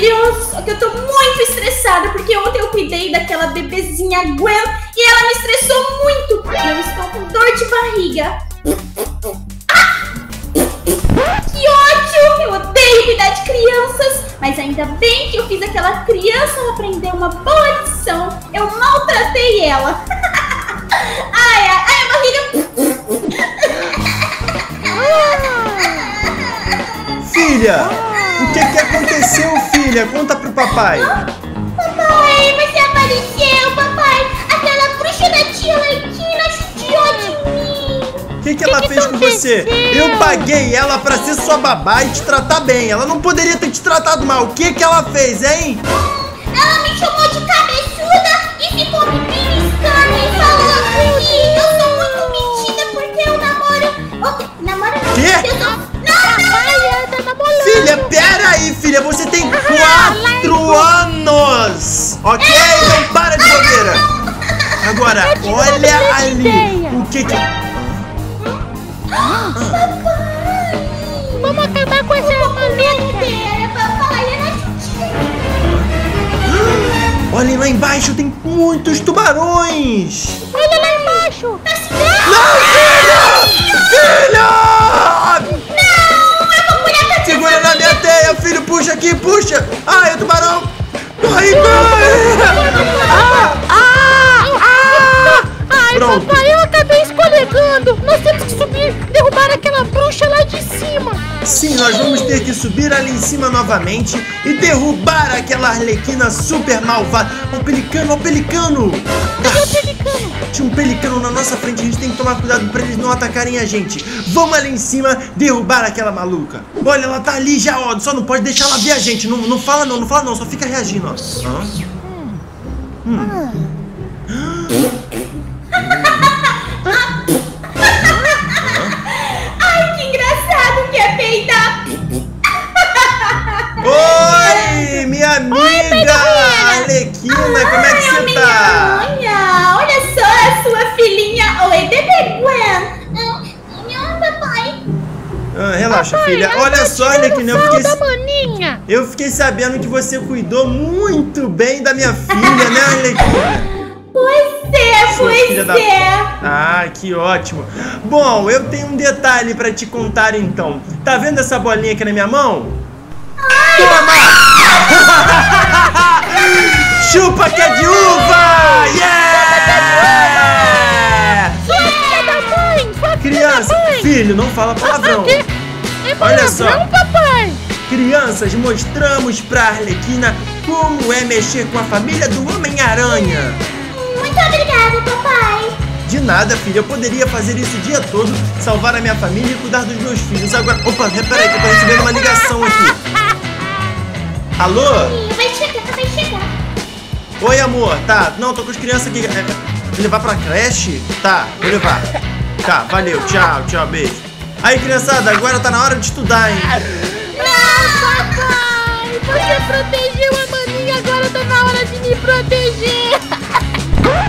Só que eu tô muito estressada porque ontem eu cuidei daquela bebezinha Gwen e ela me estressou muito. Eu estou com dor de barriga. Ah! Que ódio! Eu odeio cuidar de crianças, mas ainda bem que eu fiz aquela criança aprender uma boa lição. Eu maltratei ela. ai, ai, ai, a barriga. Filha, o que que aconteceu, filha? Conta pro papai. Papai, você apareceu, papai! Aquela bruxa da tia Lequina judiou de mim! O que, que ela que fez com você? Eu paguei ela pra ser sua babá e te tratar bem. Ela não poderia ter te tratado mal. O que que ela fez, hein? Ela me chamou de cabeçuda e ficou me beliscando e falando que eu sou muito metida porque eu namoro. Oh, namoro não. Quê? Eu sou. Não, não! Ai, ela tá namorando. Filha, pera filha. Você tem quatro anos. Ok? Então para de bobeira. Agora, olha ali. O que que... Vamos acabar com essa maluca. Olha lá embaixo, tem muitos tubarões. Olha lá embaixo. Filha! Puxa aqui, puxa. Ai, o tubarão. Corre, corre. Ah, ah, ah. Ai, Pronto. papai, eu Nós temos que subir, derrubar aquela bruxa lá de cima. Sim, nós vamos ter que subir ali em cima novamente e derrubar aquela arlequina super malvada. O pelicano, o pelicano. Cadê o pelicano? Tinha um pelicano na nossa frente, a gente tem que tomar cuidado pra eles não atacarem a gente. Vamos ali em cima derrubar aquela maluca. Olha, ela tá ali já, ó. Só não pode deixar ela ver a gente. Não, não fala não, não fala não, só fica reagindo, ó. Hã? Ai, minha amiga! Arlequina, como é que você tá? minha olha só a sua filhinha. Oi, bebê Gwen. Ah, relaxa, Papai, filha. Olha tá só, tirando Arlequina, eu fiquei, eu fiquei sabendo que você cuidou muito bem da minha filha, né, Arlequina? Pois é, pois filha da- é. Ah, que ótimo. Bom, eu tenho um detalhe pra te contar então. Tá vendo essa bolinha aqui na minha mão? Toma! Chupa que é de uva! Yeah! Filha da mãe, sua filha Criança, filho, não fala palavrão. É Olha só. papai. Crianças, mostramos pra Arlequina como é mexer com a família do Homem-Aranha. Muito obrigada, papai. De nada, filha. Eu poderia fazer isso o dia todo, salvar a minha família e cuidar dos meus filhos. Agora, opa, peraí, que eu tô recebendo uma ligação aqui. Alô? Vai chegar, vai chegar. Oi, amor. Tá, não, tô com as crianças aqui. É, Vou levar pra creche? Tá, vou levar. Tá, valeu. Tchau, tchau, beijo. Aí, criançada, agora tá na hora de estudar, hein? Não, papai. Você protegeu a maninha, agora tá na hora de me proteger.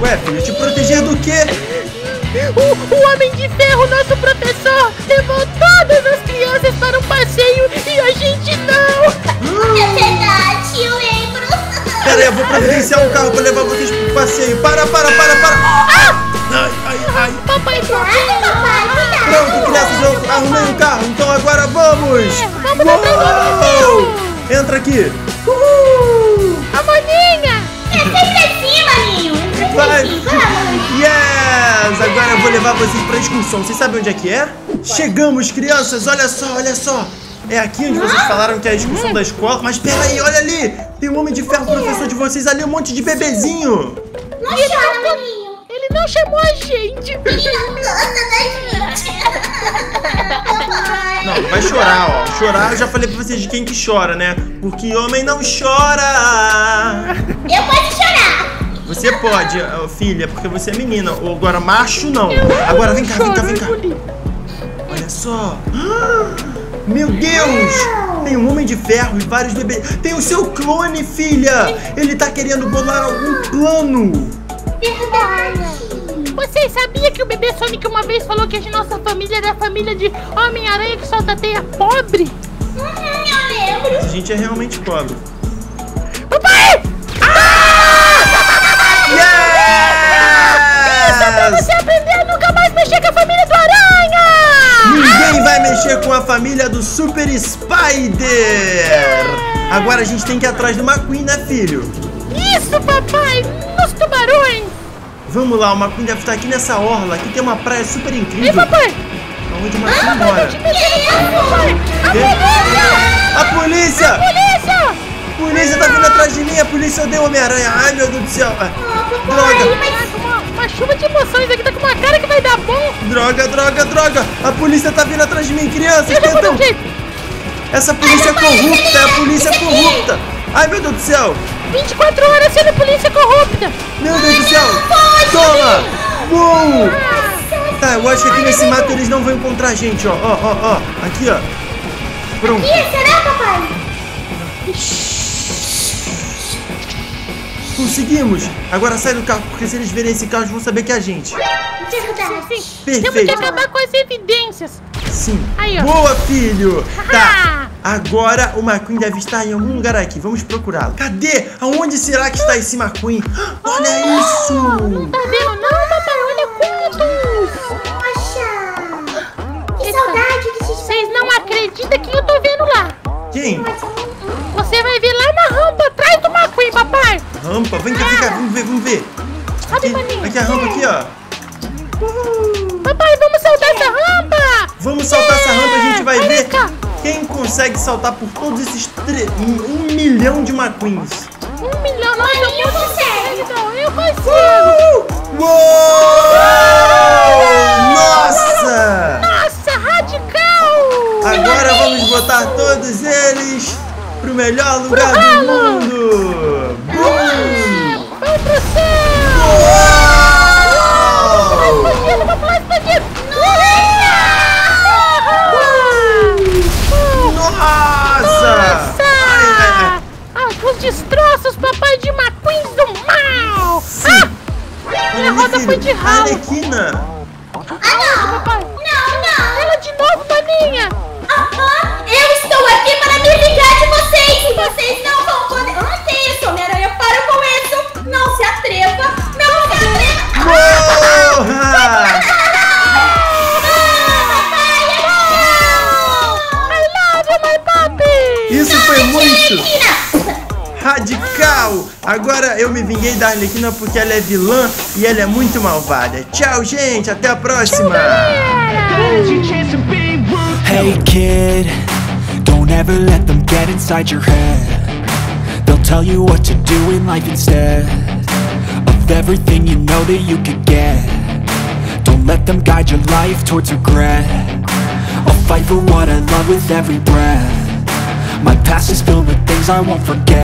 Ué, filha, te proteger do quê? O, o Homem de Ferro, nosso professor, levou todas as crianças para um passeio e a gente não. É verdade, eu lembro. Pera aí, eu vou providenciar um carro pra levar vocês pro passeio. Para, para, para, para. Ai, ai, ai. Papai, Cuidado, papai, cuidado. Pronto, crianças, eu arrumei um carro, então agora vamos! vamos lá pra Uou! Entra aqui! Uhul! a maninha. É sempre assim, maninho. É Vai! assim, vamos. Yes! Agora eu vou levar vocês pra excursão. Vocês sabem onde é que é? Chegamos, crianças! Olha só, olha só! É aqui onde vocês falaram que é a excursão da escola. Mas pera aí, olha ali! Tem um homem de ferro, professor de vocês ali, um monte de bebezinho! Não chora, maninho. Ele não chamou a gente. Ele não gosta da gente. Papai. Não, vai chorar, ó. Chorar, eu já falei pra vocês de quem que chora, né? Porque homem não chora! Eu posso chorar. Você pode, filha, porque você é menina. Ou agora macho não. Agora vem cá, vem cá, vem cá. Olha só. Ah, Meu Deus! Tem um homem de ferro e vários bebês. Tem o seu clone, filha! Ele tá querendo bolar algum plano. Verdade. Você sabia que o bebê Sonic uma vez falou que a nossa família era a família de Homem-Aranha que solta teia pobre? Uhum, eu lembro. A gente é realmente pobre. Mexer com a família do Super Spider. Agora a gente tem que ir atrás do McQueen, né, filho? Isso, papai! Nos tubarões! Vamos lá, o McQueen deve estar aqui nessa orla. Aqui tem uma praia super Ei, incrível. papai! Onde o McQueen mora? Papai! A polícia! A polícia! Polícia! Polícia tá vindo atrás de mim! A polícia odeia o Homem-Aranha! Ai, meu Deus do céu! Ah, Droga! Caraca, uma, chuva de emoções aqui, tá com uma cara que vai dar bom! Droga, droga, droga! A polícia tá vindo atrás de mim! Crianças, Eu tentam! Essa polícia é corrupta! É a polícia corrupta! Ai, meu Deus do céu! 24 horas sendo polícia corrupta! Meu Deus do céu! Toma! Uou! Tá, eu acho que aqui nesse mato eles não vão encontrar a gente, ó. Ó, ó, ó. Aqui, ó. Pronto. Ih, será, papai? Conseguimos! Agora sai do carro, porque se eles verem esse carro, eles vão saber que é a gente. Verdade. Sim, temos que Perfeito. acabar com as evidências! Sim. Aí, ó. Boa, filho! Tá. Agora o McQueen deve estar em algum lugar aqui. Vamos procurá-lo. Cadê? Aonde será que está esse McQueen? Olha isso! Não tá vendo não, papai? Sobe, Aqui, aqui a rampa aqui, ó. Papai, vamos saltar essa rampa! Vamos saltar essa rampa, a gente vai Olha ver cá. quem consegue saltar por todos esses tre... um milhão de McQueens. Um milhão, não, eu consegue. consigo, não, eu consigo! Uh! Uou! Nossa! Nossa, radical! Agora vamos botar todos eles pro melhor lugar do ralo. mundo! Pro céu! Vamos lá, explodindo! Nossa! Nossa! Ah, os destroços, papai de McQueen do mal! Sim. Ah, minha roda foi de ralo! Arlequina! Arlequina. radical! Agora eu me vinguei da Arlequina porque ela é vilã e ela é muito malvada. Tchau, gente! Até a próxima! Hey kid, don't ever let them get inside your head. They'll tell you what to do in life instead of everything you know that you could get. Don't let them guide your life towards regret. I'll fight for what I love with every breath. My past is filled with things I won't forget.